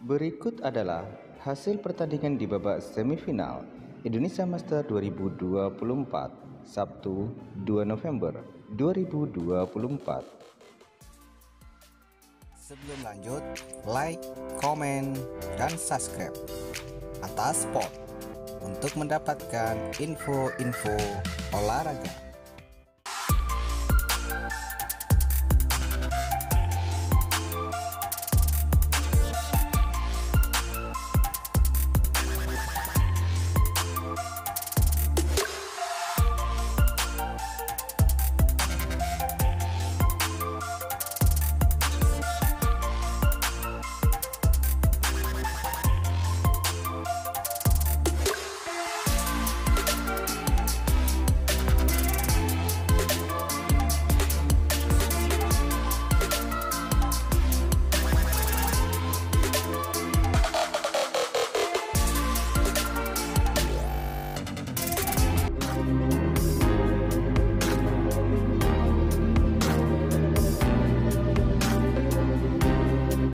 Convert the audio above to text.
Berikut adalah hasil pertandingan di babak semifinal Indonesia Master 2024 Sabtu 2 November 2024. Sebelum lanjut, like, komen, dan subscribe atas sport untuk mendapatkan info-info olahraga.